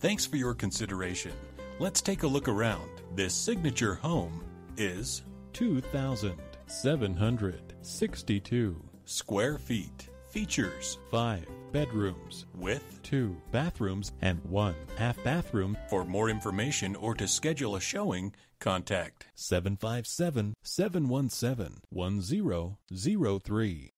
Thanks for your consideration. Let's take a look around. This signature home is 2,762 square feet. Features 5 bedrooms with 2 bathrooms and 1 half bathroom For more information or to schedule a showing, contact 757 717 1003